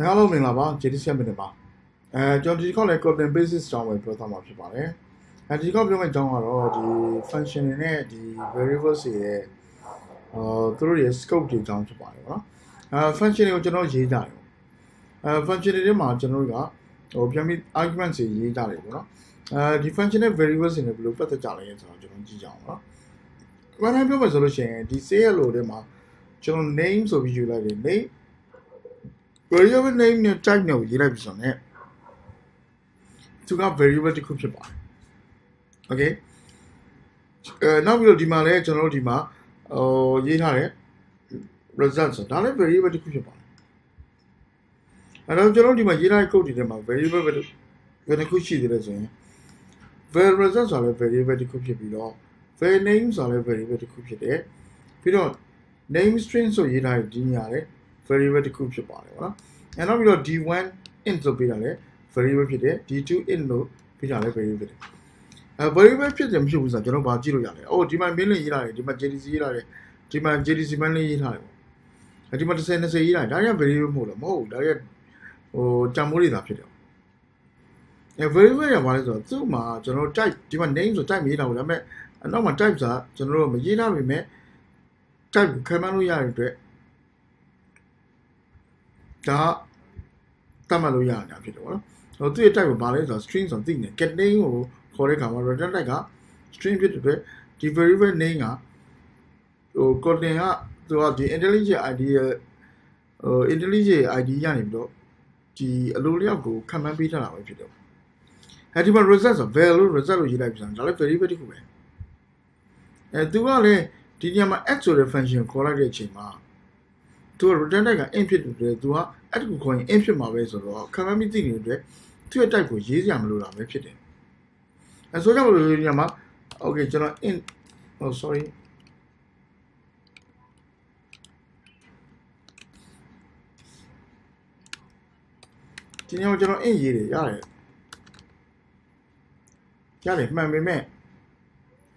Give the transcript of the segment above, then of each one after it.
အားလုံးမင်္ဂလာပါ JDC မိနစ်ပါအဲကျွန်တော်ဒီခေါက်လဲ Kotlin basis အကြောင်းပဲပြောသားမှာဖြစ်ပါတယ်အဲဒီခေါက်ပြောမယ့်အကြောင်းကတော့ဒီ function တွေနဲ့ဒီ variables တွေရဲ့အာသူတို့ရဲ့ scope တွေအကြောင်းဖြစ်ပါတယ်ပေါ့နော်အဲ function တွေကိုကျွန်တော်ရေးကြတယ်အဲ function တွေထဲမှာကျွန်တော်တို့ကဟိုပြန်ပြီး argument တွေရေးကြတယ်ပေါ့နော်အဲဒီ function နဲ့ variables တွေနဲ့ဘယ်လိုပတ်သက်ကြလဲဆိုတော့ကျွန်တော်ကြည့်ကြအောင်နော်။ဘာမှပြောမယ်ဆိုလို့ရှိရင်ဒီ say hello ထဲမှာကျွန်တော် name ဆိုပြီးယူလိုက်တယ် name variable name နဲ့ type နဲ့ရေးလိုက်ပြီဆိုတော့သူက variable တစ်ခုဖြစ်ပါတယ် okay အဲနောက်ပြီးတော့ဒီမှာလည်းကျွန်တော်တို့ဒီမှာဟိုရေးထားတယ် result ဆိုဒါလည်း variable တစ်ခုဖြစ်ပါတယ်အဲတော့ကျွန်တော်တို့ဒီမှာရေးထားတဲ့ code တွေထဲမှာ variable ပဲဘယ်တစ်ခုရှိသေးလဲဆိုရင် var result ဆိုလည်း variable တစ်ခုဖြစ်ပြီးတော့ var name ဆိုလည်း variable တစ်ခုဖြစ်တယ်ပြီးတော့ name string ဆိုရေးထားတဲ့ဒီနေရာလေ variable တစ်ခုဖြစ်ပါတယ်ပေါ့နော်အဲနောက်ပြီးတော့ d1 int ဆိုပေးတာလေ variable ဖြစ်တယ် d2 int လို့ပေးတာလေ variable ဖြစ်တယ်အဲ variable ဖြစ်တယ်မဖြစ်ဘူးဆိုတော့ကျွန်တော်ဘာကြည့်လို့ရလဲအော်ဒီမှာ main လေးရေးထားတယ်ဒီမှာ JDC ရေးထားတယ်ဒီမှာ JDC main လေးရေးထားတယ်ပေါ့အဲဒီမှာ30 20ရေးထားတယ်ဒါတွေက variable မဟုတ်လားမဟုတ်ဘူးဒါတွေကဟိုတန်မိုးတွေသာဖြစ်တယ်အဲ variable ရပါလဲဆိုတော့သူ့မှာကျွန်တော် type ဒီမှာ name ဆို type ရေးထားဘူးဒါပေမဲ့အနောက်မှာ type ဆိုတာကျွန်တော်တို့မရေးထားပေမဲ့ type ခံမှန်းလို့ရတဲ့အတွက် ဒါတတ်မှတ်လို့ရတာဖြစ်တယ်ပေါ့နော်ဟိုသူ့ရဲ့ type ကိုဘာလဲဆိုတော့ string ဆိုတော့သိနေ get name ကိုခေါ်တဲ့အခါမှာ return type က string ဖြစ်တဲ့အတွက်ဒီ variable name ကဟို Kotlin ကသူကဒီ intelligent ID ရဲ့ဟို intelligent ID ရနေပြီးတော့ဒီအလိုလျောက်ကိုခံမှန်းပေးထားတာပဲဖြစ်တယ်အဲဒီမှာ result ဆို value result လို့ရေးလိုက်ပြီဆိုတော့ဒါလည်း variable တစ်ခုပဲအဲသူကလည်းဒီညမှာ add ဆိုတဲ့ function ခေါ်လိုက်တဲ့အချိန်မှာ သူက return type က int ဖြစ်တယ်သူက add ကိုခေါ်ရင် int ဖြစ်မှာပဲဆိုတော့ခံမှန်းပြီးသိနေတဲ့အတွက်သူ့ရဲ့ type ကိုရေးစရာမလိုတာပဲဖြစ်တယ်အဲဆိုကြမလို့ဒီညမှာ okay ကျွန်တော် int oh sorry ဒီညမှာကျွန်တော် int ရေးတယ်ရတယ်ရတယ်မှန်ပေမဲ့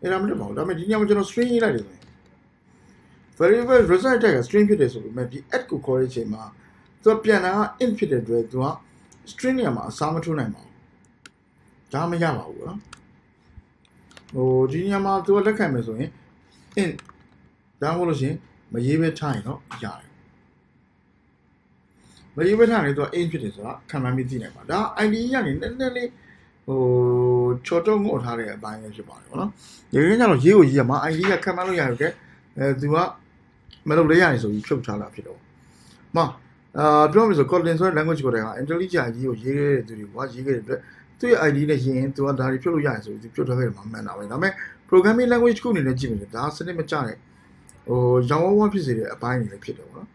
အဲ့ဒါမလုပ်ပါဘူးဒါပေမဲ့ဒီညမှာကျွန်တော် string ရေးလိုက်တယ်ဆိုရင် variable result type က string ဖြစ်တယ်ဆိုပေမဲ့ဒီ add ကိုခေါ်တဲ့အချိန်မှာသူကပြန်တာက int ဖြစ်တဲ့အတွက်သူက string နေရာမှာအစားမထိုးနိုင်ပါဘူးဒါမရပါဘူးနော်ဟိုဒီနေရာမှာသူကလက်ခံမယ်ဆိုရင် int ဒါမှမဟုတ်လို့ရှင်မရေးပဲထားရင်တော့ရတယ်မရေးပဲထားရင်သူက int ဖြစ်တယ်ဆိုတာခံမှန်းပြီးသိနိုင်ပါဒါ ID ရနေနည်းနည်းလေးဟိုချော်တုံးငုတ်ထားတဲ့အပိုင်းပဲဖြစ်ပါတယ်ဗောနော်ဒီရင်းကျတော့ရေးကိုရေးရမှာ ID ကခံမှန်းလို့ရတဲ့အဲသူက မလုပ်လဲရရင်ဆိုပြီးဖြုတ်ထားတာဖြစ်တော့မအာပြောမယ်ဆို Kotlin ဆိုတဲ့ language ကိုတည်းက IntelliJ ကြီးကိုရေးခဲ့တဲ့သူတွေကရေးခဲ့တဲ့အတွက်သူ့ရဲ့ ID နဲ့ရေးရင်သူကဒါတွေဖြုတ်လို့ရရင်ဆိုပြီးသူဖြုတ်ထားခဲ့တယ်မှာမှန်တာပဲဒါပေမဲ့ programming language ခုအနေနဲ့ကြည့်မယ်ဒါစနစ်မကျတဲ့ဟိုရောင်းဝဝဖြစ်စေတဲ့အပိုင်းတွေလည်းဖြစ်တယ်ပေါ့နော်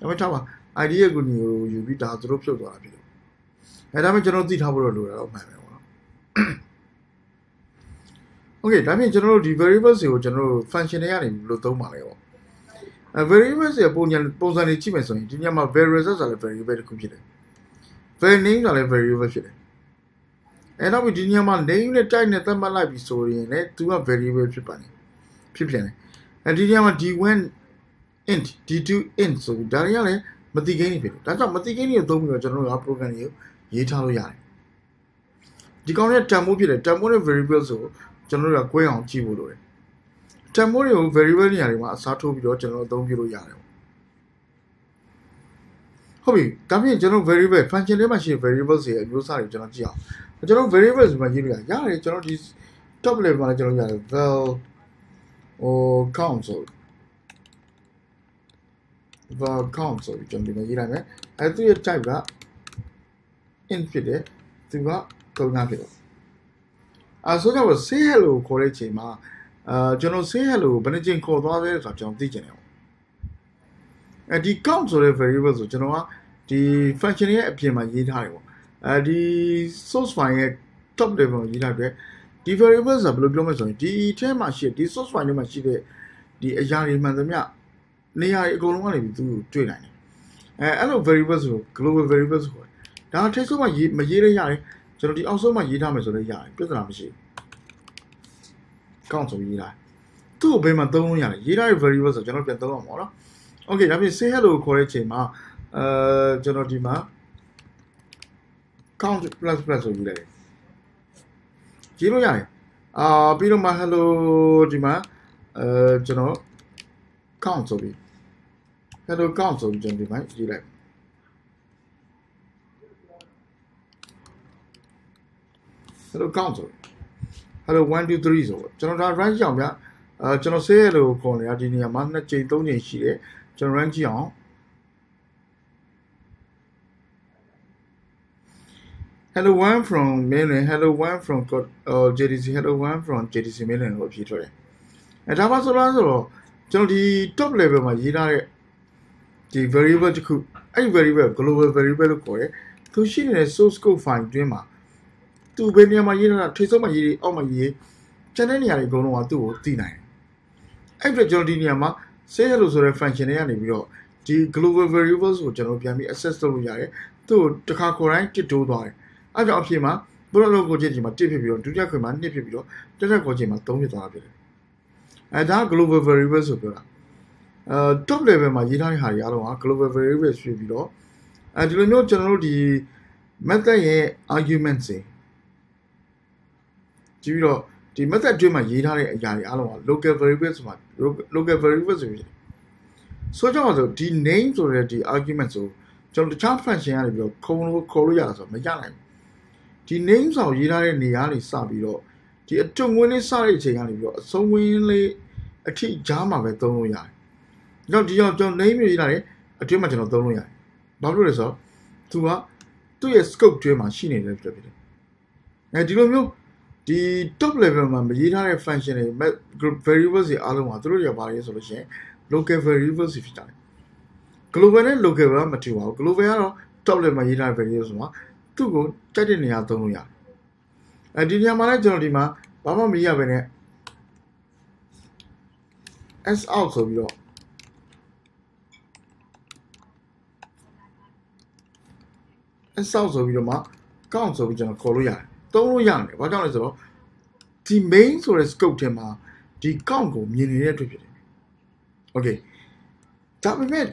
ဒါပေမဲ့ထားပါ ID ရဲ့ကိုကိုယူပြီးဒါသူတို့ဖြုတ်သွားတာဖြစ်တယ်အဲဒါပေမဲ့ကျွန်တော်သိထားဖို့တော့လိုတာတော့မှန်တယ်ပေါ့နော် Okay ဒါပြင်ကျွန်တော်တို့ဒီ variables တွေကိုကျွန်တော်တို့ function တွေကနေဘယ်လိုသုံးပါလဲပေါ့ အဲ variables ရဲ့ပုံညာပုံစံတွေကြည့်မယ်ဆိုရင်ဒီညမှာ variables ဆိုတာလည်း variable တစ်ခုဖြစ်တယ် var name ဆိုတာလည်း variable ဖြစ်တယ်အဲနောက်ပြီးဒီညမှာ name နဲ့ type နဲ့သတ်မှတ်လိုက်ပြီဆိုရင်လည်းသူက variable ဖြစ်ပါတယ်ဖြစ်ပြန်တယ်အဲဒီညမှာ d1 int d2 int ဆိုပြီးဒါတွေကလည်းမတိကိန်းတွေဖြစ်တယ်ဒါကြောင့်မတိကိန်းတွေသုံးပြီးတော့ကျွန်တော်တို့က program တွေကိုရေးထားလို့ရတယ်ဒီကောင်ရဲ့ tempo ဖြစ်တယ် tempo နဲ့ variable ဆိုကျွန်တော်တို့ကကွဲအောင်ကြည့်ဖို့လိုတယ် tempo တွေကို variable နေရာတွေမှာအစားထိုးပြီးတော့ကျွန်တော်တို့အသုံးပြုလို့ရတယ်ဟုတ်ပြီဒါပြင်ကျွန်တော် variable function ထဲမှာရှိတဲ့ variables တွေအမျိုးအစားတွေကျွန်တော်ကြည့်အောင်ကျွန်တော် variables မှာရေးလို့ရရတယ်ကျွန်တော်ဒီ top level မှာကျွန်တော်ရတယ် val ဟို count ဆို val count ဆိုပြီးကျွန်တော်ဒီမှာရေးလိုက်မယ်အဲသူရဲ့ type က int ဖြစ်တယ်သူကကုန်သားဖြစ်တယ်အဲဆိုတော့ say hello ခေါ်တဲ့အချိန်မှာ အာကျွန်တော် say hello ဘယ်နှချိန်ခေါ်သွားလဲဆိုတာကျွန်တော်သိချင်တယ်ပေါ့အဲဒီ count ဆိုတဲ့ variable ဆိုကျွန်တော်ကဒီ function ရဲ့အပြင်မှာရေးထားတယ်ပေါ့အဲဒီ source file ရဲ့ top level မှာရေးထားတယ်ဒီ variable ဆိုတာဘယ်လိုပြောမလဲဆိုရင်ဒီထဲမှာရှိဒီ source file ထဲမှာရှိတဲ့ဒီအရာတွေမှန်သမျှနေရာတွေအကုန်လုံးကနေပြီးသူတွေ့နိုင်တယ်အဲအဲ့လို variable ဆို global variable ဆိုခေါ်တယ်ဒါထိတ်ဆုံးမှရေးမရေးရရတယ်ကျွန်တော်ဒီအောက်ဆုံးမှရေးထားမယ်ဆိုလည်းရတယ်ပြဿနာမရှိဘူး ကောင်းဆိုရေးထားသူ့ကိုဘယ်မှာသုံးလို့ရလဲရေးထားတဲ့ variable ဆိုကျွန်တော်ပြန်သုံးအောင်ပါတော့ okay ဒါပြင် say hello ကိုခေါ်တဲ့ချိန်မှာအဲကျွန်တော်ဒီမှာ count plus plus ဆိုရေးလိုက်တယ်ရေးလို့ရတယ်အာပြီးတော့မှ hello ဒီမှာအဲကျွန်တော် count ဆိုပြီး hello count ဆိုပြီးကျွန်တော်ဒီမှာရေးလိုက် hello count ဆို hello 1 2 3ဆိုကျွန်တော်ဒါ run ကြည့်အောင်ဗျအဲကျွန်တော် save လို့ခေါ်နေတာဒီနေရာမှာ2ချိန်3ချိန်ရှိတယ်ကျွန်တော် run ကြည့်အောင် hello one from mainland hello one from uh, JDC hello one from JDC mainland လို့ဖြေထွက်တယ်အဲဒါမှဆိုလားဆိုတော့ကျွန်တော်ဒီ top level မှာရေးထားတဲ့ဒီ variable တစ်ခုအဲ့ variable global variable လို့ခေါ်တယ်သူရှိနေတဲ့ source code file တွင်းမှာ သူဘယ်နေရာမှာရေးထားတာထိဆုံးမှာရေးအောက်မှာရေးကျန်တဲ့နေရာတွေအကုန်လုံးကသူ့ကိုသိနိုင်တယ်အဲ့အတွက်ကျွန်တော်ဒီနေရာမှာ say hello ဆိုတဲ့ function တွေကနေပြီးတော့ဒီ global variables ကိုကျွန်တော်ပြန်ပြီး access လုပ်လို့ရတယ်သူ့ကိုတစ်ခါခေါ်တိုင်းတစ်တိုးသွားတယ်အဲ့ကြောင့်အဖြစ်မှာဘုရားလုံးကိုကြည့်ချိန်မှာ1ဖြစ်ပြီးတော့ဒုတိယခွင်မှာ2ဖြစ်ပြီးတော့တစ်ထပ်ကိုချိန်မှာ3ဖြစ်သွားတာဖြစ်တယ်အဲဒါ global variable ဆိုပြောတာအဲ top level မှာရေးထားတဲ့ဟာတွေအားလုံးက global variable ဖြစ်ပြီးတော့အဲဒီလိုမျိုးကျွန်တော်တို့ဒီ method ရဲ့ argument တွေ ကြည့်ပြီးတော့ဒီ method တွင်းမှာရေးထားတဲ့အရာတွေအားလုံးက local variable ဆိုမှာ local variable ဆိုပြီးဆိုကြပါစို့ဒီ name ဆိုတဲ့ဒီ argument ဆိုကျွန်တော်တခြား function ကနေပြီးတော့ခုံလို့ခေါ်လို့ရတာဆိုမရနိုင်ဘူးဒီ name ဆောင်ရေးထားတဲ့နေရာနေစပြီးတော့ဒီအတုံဝင်လေးစတဲ့အချိန်ကနေပြီးတော့အဆုံးဝင်လေးအထိကြားမှာပဲသုံးလို့ရတယ်။တော့ဒီကြောင့်ကျွန်တော် name ရေးထားတယ်အတွင်းမှာကျွန်တော်သုံးလို့ရတယ်။ဘာလို့လဲဆိုတော့သူကသူ့ရဲ့ scope တွင်းမှာရှိနေတဲ့ဖြစ်ဖြစ်တယ်။အဲဒီလိုမျိုး ဒီ top level မှာမရေးထားတဲ့ function တွေ variables တွေအားလုံးကသူတို့တွေကဘာလဲဆိုလို့ရှိရင် local variables တွေဖြစ်ကြတယ် global နဲ့ local ကမတူပါဘူး global ကတော့ top level မှာရေးထားတဲ့ variables ဆိုတာသူ့ကိုကြိုက်တဲ့နေရာသုံးလို့ရတယ်အဲဒီနေရာမှာလည်းကျွန်တော်ဒီမှာဘာမှမရဘဲနဲ့ s out ဆိုပြီးတော့ s out ဆိုပြီးတော့မှ count ဆိုပြီးကျွန်တော်ခေါ်လို့ရတယ် သုံးလို့ရတယ်ဘာကြောင့်လဲဆိုတော့ဒီ main ဆိုတဲ့ scope ထဲမှာဒီ count ကိုမြင်နေတဲ့အတွက်ဖြစ်တယ် okay ဒါပေမဲ့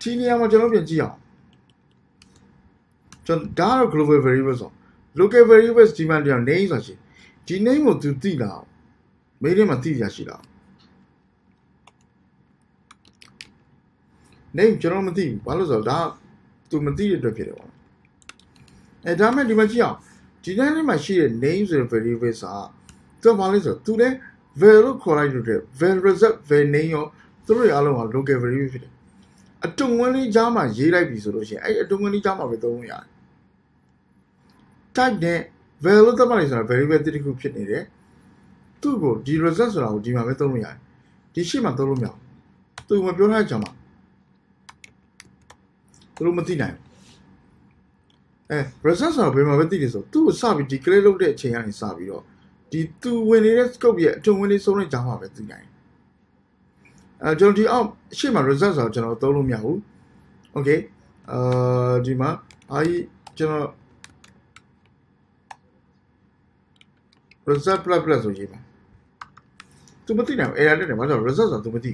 ဒီနေရာမှာကျွန်တော်ပြန်ကြည့်အောင်ကျွန်တော်ဒါတော့ global variables ဆို local variables ဒီမှာတရား name ဆိုတာရှိဒီ name ကိုသူသိလားမေးထဲမှာသိရရှိလား name ကျွန်တော်မသိဘူးဘာလို့ဆိုတော့ဒါသူမသိတဲ့အတွက်ဖြစ်တယ်ပေါ့အဲဒါမဲ့ဒီမှာကြည့်အောင် ဒီနေ့လေးမှာရှိတဲ့ name ဆိုတဲ့ variable စာသူကဘာလဲဆိုတော့သူလည်း var လို့ခေါ်လိုက်တဲ့ var result var name ရောသူတို့တွေအားလုံးက local variable ဖြစ်တယ်အတုံဝန်းလေးကြားမှာရေးလိုက်ပြီဆိုလို့ရှိရင်အဲ့အတုံဝန်းလေးကြားမှာပဲသုံးလို့ရတယ် type နဲ့ var လို့သတ်မှတ်လိုက်ဆိုတာ variable တစ်ခုဖြစ်နေတယ်သူ့ကိုဒီ result ဆိုတာကိုဒီမှာပဲသုံးလို့ရတယ်ဒီရှေ့မှာသုံးလို့မရဘူးသူမပြောထားတဲ့ကြောင်မှာသူတို့မသိနိုင် အဲ result ဆိုတာဘယ်မှာပဲသိတယ်ဆိုသူ့ကိုစပြီး declare လုပ်တဲ့အချိန်ကနေစပြီးတော့ဒီသူဝင်နေတဲ့ scope ရဲ့အထုံဝင်လေးဆုံးတဲ့ကြောင်းမှာပဲသိနိုင်အဲကျွန်တော်ဒီအောက်ရှေ့မှာ result ဆိုတာကျွန်တော်သုံးလို့မရဘူး okay အာဒီမှာအာကြီးကျွန်တော် result plus plus ဆိုရေးပါသူမသိနိုင်ဘူး error တက်တယ်ဘာလို့ result ဆိုတာသူမသိ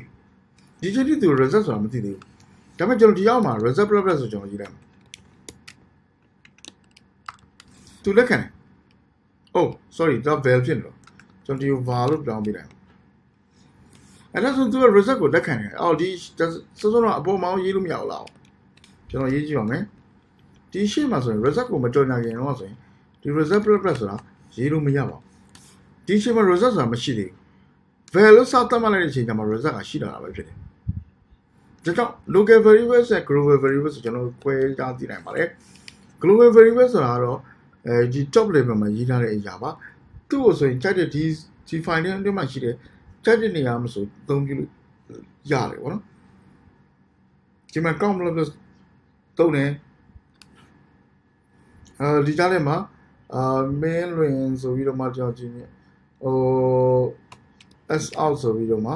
ဒီချိန်ထိသူ result ဆိုတာမသိသေးဘူးဒါပေမဲ့ကျွန်တော်ဒီအောက်မှာ result plus plus ဆိုကျွန်တော်ရေးလိုက် သူလက်ခံတယ် oh sorry ဒါ val ဖြစ်နေလို့ကျွန်တော်ဒီ var လို့ပြောင်းပေးလိုက်အဲ့ဒါဆိုသူက result ကိုလက်ခံတယ်အော်ဒီစောစောတော့အပေါ်မှာရေးလို့မရဘူးလားကျွန်တော်ရေးကြည့်ပါမယ်ဒီရှေ့မှာဆိုရင် result ကိုမကြော်ညာခင်တော့ဆိုရင်ဒီ result plus plus ဆိုတာရေးလို့မရပါဘူးဒီရှေ့မှာ result ဆိုတာမရှိသေးဘူး value စသတ်မှတ်လိုက်တဲ့အချိန်ကျမှ result ကရှိလာတာပဲဖြစ်တယ်ဒါကြောင့် local variables နဲ့ global variables ဆိုကျွန်တော်ခွဲခြားသိနိုင်ပါတယ် global variables ဆိုတာကတော့ အဲဒီ top level မှာရေးထားတဲ့အရာပါသူ့ကိုဆိုရင်ကြိုက်တဲ့ဒီဒီ file ထဲမှာရှိတဲ့ကြိုက်တဲ့နေရာမှာဆိုအသုံးပြုလို့ရတယ်ဗောနော်ဒီမှာ count plus သုံးတယ်အဲဒီကြားထဲမှာအာ main လွင်ဆိုပြီးတော့မှကြောက်ကြည့်နေဟို s out ဆိုပြီးတော့မှ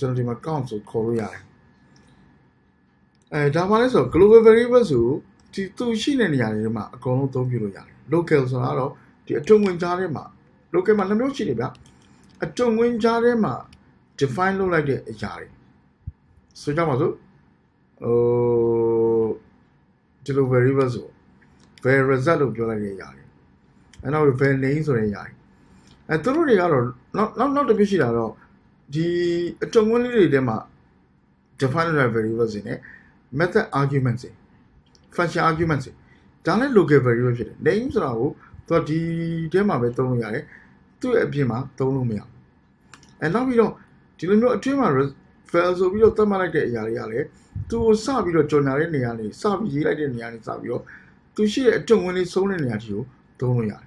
ကျွန်တော်ဒီမှာ count ဆိုခေါ်လို့ရတယ်အဲဒါမှလည်းဆို global variable ဆို ဒီသူရှိတဲ့နေရာတွေမှာအကုန်လုံးသုံးပြလို့ရတယ် local ဆိုတာတော့ဒီအတုံဝင်ကြားထဲမှာ local မှာနှစ်မျိုးရှိတယ်ဗျအတုံဝင်ကြားထဲမှာ define လုပ်လိုက်တဲ့အရာတွေဆိုကြပါစို့ဟိုဒီလို variable ဆို var result လို့ပြောလိုက်တဲ့အရာတွေအဲနောက် var name ဆိုတဲ့အရာတွေအဲသူတို့တွေကတော့နောက်နောက်နောက်တစ်ပြည့်ရှိတာတော့ဒီအတုံးဝင်းလေးတွေထဲမှာ defined variables တွေနဲ့ method arguments တွေ function arguments တွေဒါလည်း local variable ဖြစ်တယ် name ဆိုတာကိုသူကဒီထဲမှာပဲသုံးလို့ရတယ်သူ့ရဲ့အပြင်မှာသုံးလို့မရဘူးအဲနောက်ပြီးတော့ဒီလိုမျိုးအတွင်းမှာ fail ဆိုပြီးတော့သတ်မှတ်လိုက်တဲ့အရာတွေကလည်းသူကိုစပြီးတော့ကြော်ညာတဲ့နေရာနေစပြီးရေးလိုက်တဲ့နေရာနေစပြီးတော့သူရှိတဲ့အတုံဝင်လေးဆုံးတဲ့နေရာကြီးကိုသုံးလို့ရတယ်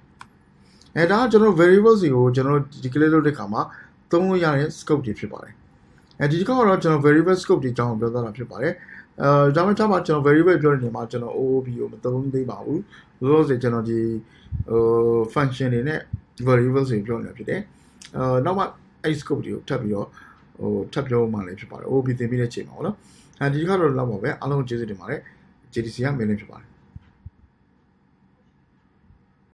အဲဒါကကျွန်တော် variables တွေကိုကျွန်တော်ဒီကလေးလုပ်တဲ့ခါမှာသုံးလို့ရတဲ့ scope တွေဖြစ်ပါတယ်အဲဒီတစ်ခါတော့ကျွန်တော် variable scope တွေအကြောင်းပြောသားတာဖြစ်ပါတယ် အဲဒါမှမဟုတ်ကျွန်တော် variable ပြောတဲ့နေရာမှာကျွန်တော် OOB ကိုမသုံးသေးပါဘူးလို့ဆိုရင်ကျွန်တော်ဒီဟို function တွေနဲ့ variables တွေပြောနေတာဖြစ်တယ်အဲနောက်မှအဲ့ scope တွေကိုထပ်ပြီးတော့ဟိုထပ်ပြောမှလည်းဖြစ်ပါတယ် OOB သင်ပြီးတဲ့ချိန်မှာဟုတ်နော်အဲဒီတစ်ခါတော့လောက်ပါပဲအားလုံးကျေးဇူးတင်ပါတယ် JDC ကမင်းလေးဖြစ်ပါတယ်